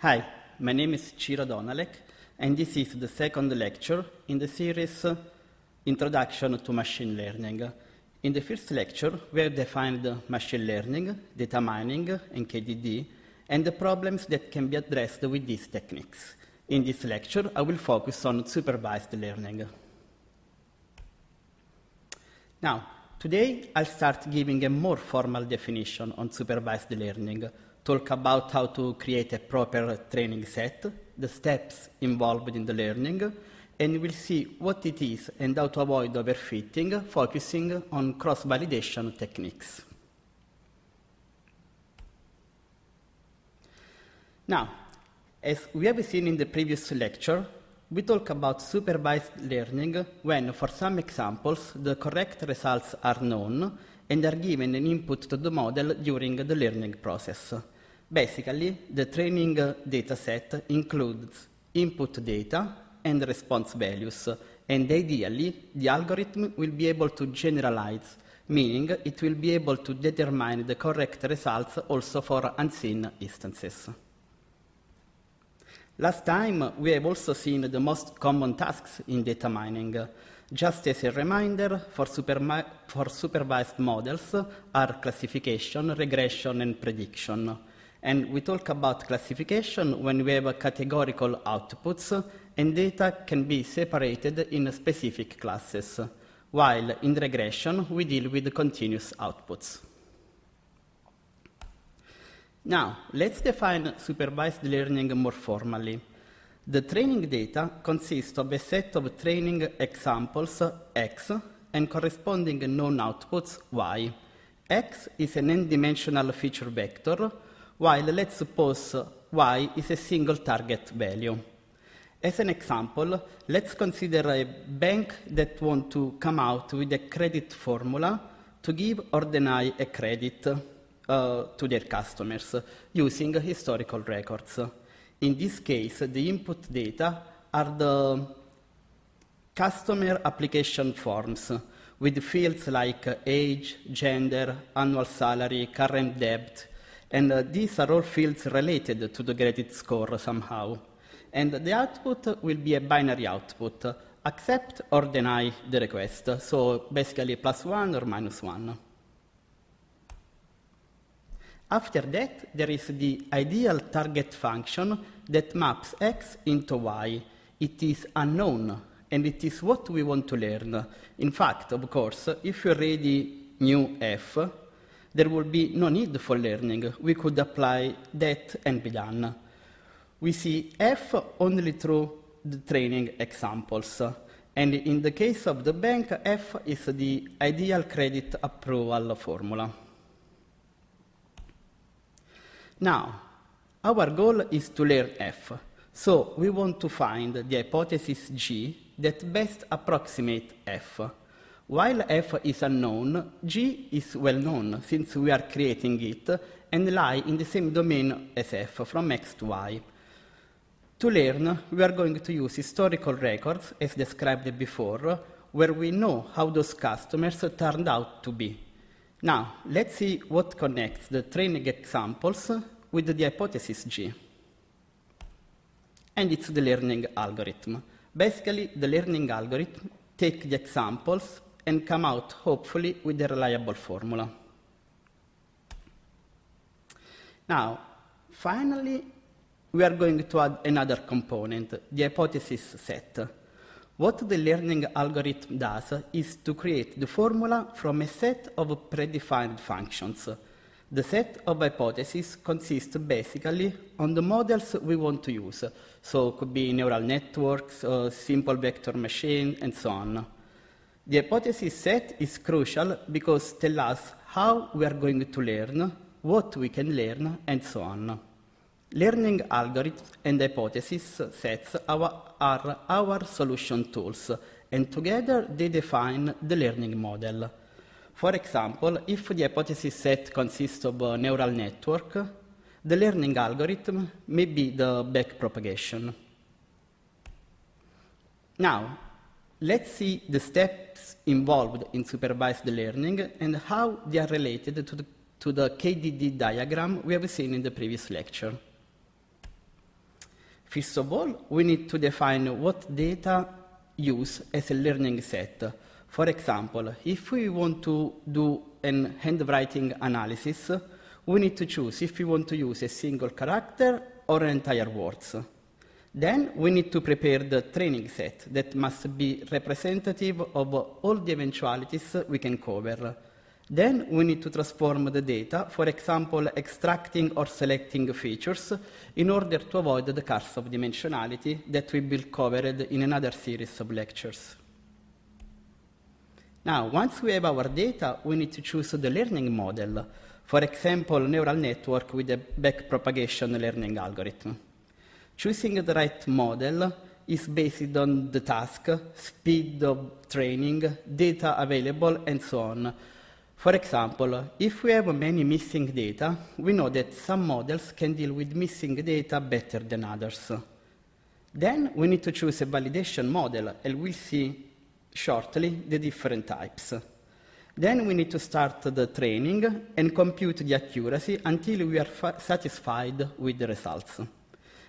Hi, my name is Ciro Donalek, and this is the second lecture in the series Introduction to Machine Learning. In the first lecture, we have defined machine learning, data mining, and KDD, and the problems that can be addressed with these techniques. In this lecture, I will focus on supervised learning. Now, today I'll start giving a more formal definition on supervised learning, talk about how to create a proper training set, the steps involved in the learning, and we'll see what it is and how to avoid overfitting, focusing on cross-validation techniques. Now, as we have seen in the previous lecture, we talk about supervised learning when, for some examples, the correct results are known and are given an input to the model during the learning process. Basically, the training data set includes input data and response values, and ideally, the algorithm will be able to generalize, meaning it will be able to determine the correct results also for unseen instances. Last time, we have also seen the most common tasks in data mining. Just as a reminder, for, for, supervised models are classification, regression, and prediction. And we talk about classification when we have categorical outputs and data can be separated in specific classes, while in regression we deal with continuous outputs. Now, let's define supervised learning more formally. The training data consists of a set of training examples x and corresponding known outputs y. x is an n-dimensional feature vector, while let's suppose y is a single target value. As an example, let's consider a bank that wants to come out with a credit formula to give or deny a credit uh, to their customers using historical records. In this case, the input data are the customer application forms with fields like age, gender, annual salary, current debt, and uh, these are all fields related to the credit score somehow. And the output will be a binary output, accept or deny the request, so basically plus one or minus one. After that, there is the ideal target function that maps x into y. It is unknown, and it is what we want to learn. In fact, of course, if you already knew f, there will be no need for learning. We could apply that and be done. We see f only through the training examples. And in the case of the bank, f is the ideal credit approval formula. Now, our goal is to learn F. So we want to find the hypothesis G that best approximate F. While F is unknown, G is well known since we are creating it and lie in the same domain as F from X to Y. To learn, we are going to use historical records as described before, where we know how those customers turned out to be. Now, let's see what connects the training examples with the hypothesis G. And it's the learning algorithm. Basically, the learning algorithm takes the examples and come out, hopefully, with a reliable formula. Now, finally, we are going to add another component, the hypothesis set. What the learning algorithm does is to create the formula from a set of predefined functions. The set of hypotheses consists basically on the models we want to use. So it could be neural networks, uh, support vector machine, and so on. The hypothesis set is crucial because it tells us how we are going to learn, what we can learn, and so on. Learning algorithms and hypothesis sets are our solution tools, and together they define the learning model. For example, if the hypothesis set consists of a neural network, the learning algorithm may be the backpropagation. Now, let's see the steps involved in supervised learning and how they are related to the, to the KDD diagram we have seen in the previous lecture. First of all, we need to define what data use as a learning set. For example, if we want to do an handwriting analysis, we need to choose if we want to use a single character or entire words. Then we need to prepare the training set that must be representative of all the eventualities we can cover. Then we need to transform the data, for example, extracting or selecting features in order to avoid the curse of dimensionality that we will cover in another series of lectures. Now, once we have our data, we need to choose the learning model. For example, neural network with a backpropagation learning algorithm. Choosing the right model is based on the task, speed of training, data available, and so on. For example, if we have many missing data, we know that some models can deal with missing data better than others. Then we need to choose a validation model, and we'll see shortly the different types. Then we need to start the training and compute the accuracy until we are satisfied with the results.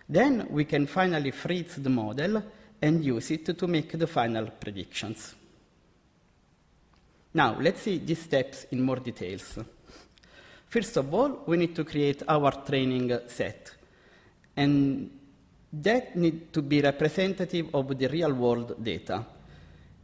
Then we can finally freeze the model and use it to make the final predictions. Now, let's see these steps in more details. First of all, we need to create our training set. And that needs to be representative of the real-world data.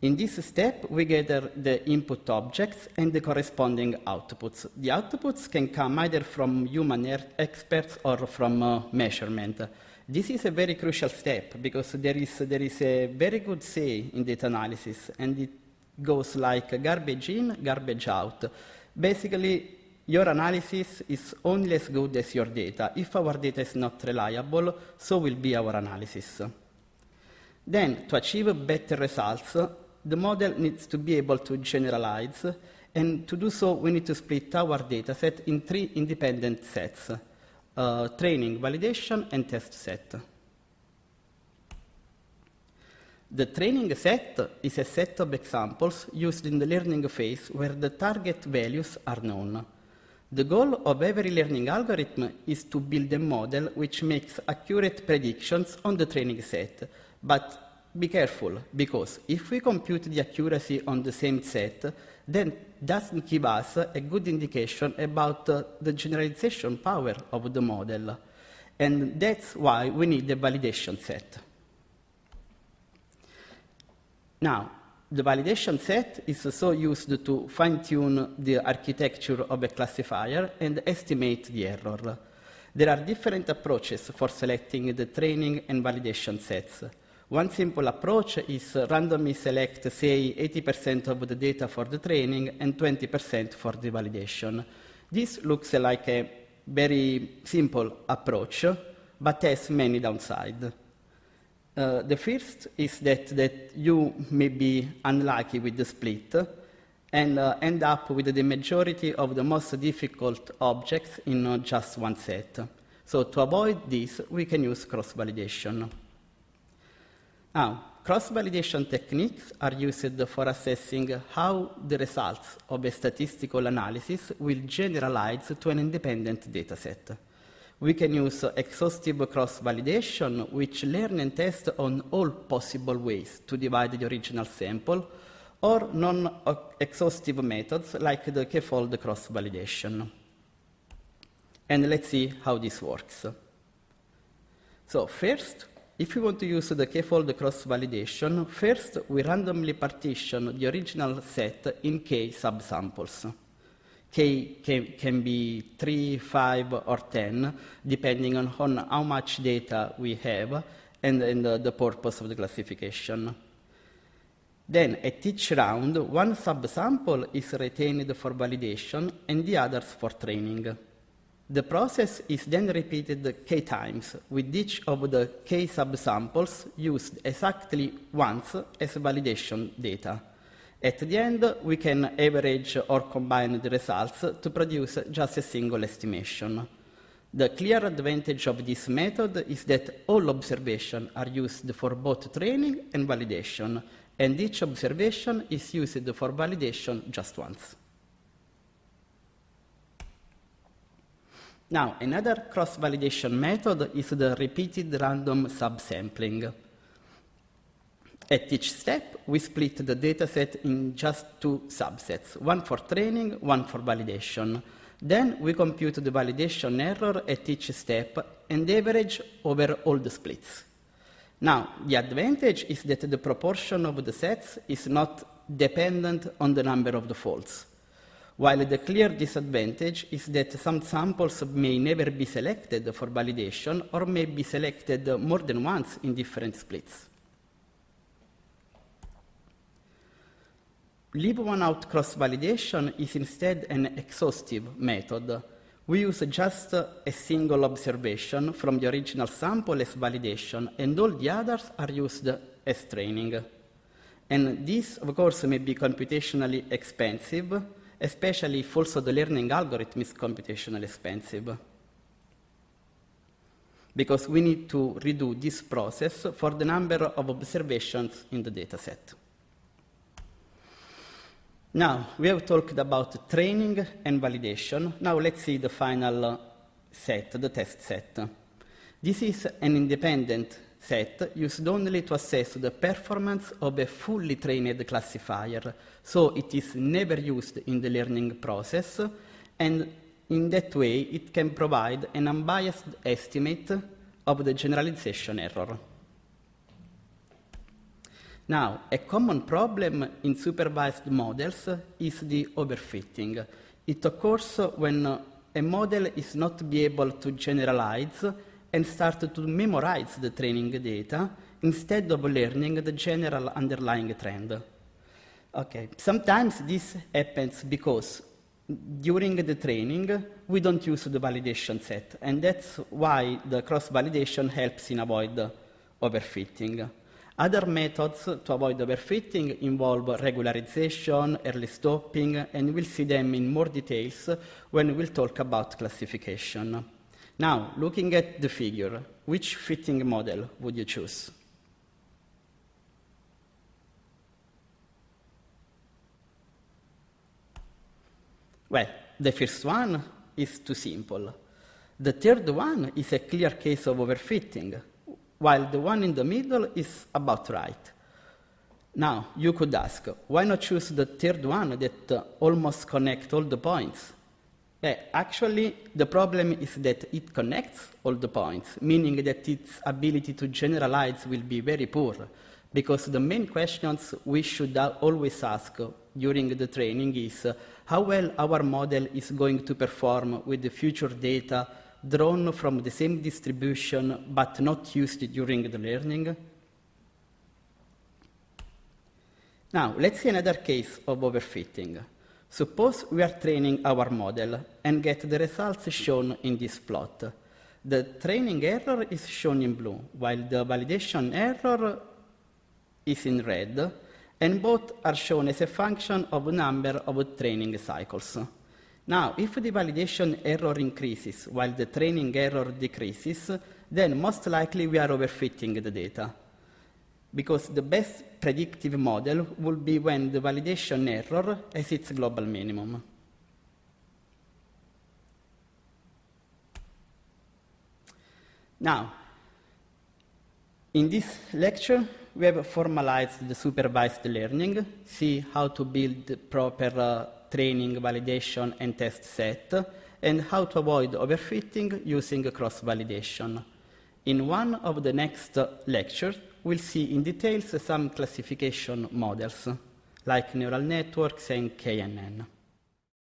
In this step, we gather the input objects and the corresponding outputs. The outputs can come either from human experts or from uh, measurement. This is a very crucial step because there is, there is a very good say in data analysis, and it goes like garbage in, garbage out. Basically, your analysis is only as good as your data. If our data is not reliable, so will be our analysis. Then, to achieve better results, the model needs to be able to generalize, and to do so, we need to split our dataset in three independent sets, uh, training, validation, and test set. The training set is a set of examples used in the learning phase where the target values are known. The goal of every learning algorithm is to build a model which makes accurate predictions on the training set, but be careful, because if we compute the accuracy on the same set, then doesn't give us a good indication about uh, the generalization power of the model. And that's why we need the validation set. Now, the validation set is so used to fine-tune the architecture of a classifier and estimate the error. There are different approaches for selecting the training and validation sets. One simple approach is randomly select, say, 80% of the data for the training and 20% for the validation. This looks like a very simple approach, but has many downsides. Uh, the first is that, that you may be unlucky with the split and uh, end up with the majority of the most difficult objects in uh, just one set. So to avoid this, we can use cross-validation. Now, cross-validation techniques are used for assessing how the results of a statistical analysis will generalize to an independent dataset. We can use exhaustive cross-validation, which learn and test on all possible ways to divide the original sample, or non-exhaustive methods like the k-fold cross-validation. And let's see how this works. So first, if we want to use the k-fold cross-validation, first we randomly partition the original set in k subsamples. K can, can, be 3, 5, or 10, depending on, on how much data we have and, and the, the purpose of the classification. Then, at each round, one subsample is retained for validation and the others for training. The process is then repeated k times, with each of the k subsamples used exactly once as validation data. At the end, we can average or combine the results to produce just a single estimation. The clear advantage of this method is that all observations are used for both training and validation, and each observation is used for validation just once. Now, another cross-validation method is the repeated random subsampling. At each step, we split the dataset in just two subsets, one for training, one for validation. Then we compute the validation error at each step and average over all the splits. Now, the advantage is that the proportion of the sets is not dependent on the number of the folds, while the clear disadvantage is that some samples may never be selected for validation or may be selected more than once in different splits. Leave one out cross-validation is instead an exhaustive method. We use just a single observation from the original sample as validation, and all the others are used as training. And this, of course, may be computationally expensive, especially if also the learning algorithm is computationally expensive. Because we need to redo this process for the number of observations in the dataset. Now, we have talked about training and validation. Now let's see the final set, the test set. This is an independent set used only to assess the performance of a fully trained classifier. So it is never used in the learning process, and in that way it can provide an unbiased estimate of the generalization error. Now, a common problem in supervised models is the overfitting. It occurs when a model is not be able to generalize and start to memorize the training data instead of learning the general underlying trend. Okay, sometimes this happens because during the training we don't use the validation set, and that's why the cross-validation helps in avoid overfitting. Other methods to avoid overfitting involve regularization, early stopping, and we'll see them in more details when we'll talk about classification. Now, looking at the figure, which fitting model would you choose? Well, the first one is too simple. The third one is a clear case of overfitting while the one in the middle is about right. Now, you could ask, why not choose the third one that uh, almost connects all the points? Yeah, actually, the problem is that it connects all the points, meaning that its ability to generalize will be very poor, because the main questions we should always ask during the training is uh, how well our model is going to perform with the future data drawn from the same distribution but not used during the learning? Now, let's see another case of overfitting. Suppose we are training our model and get the results shown in this plot. The training error is shown in blue, while the validation error is in red, and both are shown as a function of number of training cycles. Now, if the validation error increases while the training error decreases, then most likely we are overfitting the data. Because the best predictive model will be when the validation error has its global minimum. Now, in this lecture, we have formalized the supervised learning, see how to build proper uh, training, validation, and test set, and how to avoid overfitting using cross-validation. In one of the next lectures, we'll see in details some classification models, like neural networks and KNN.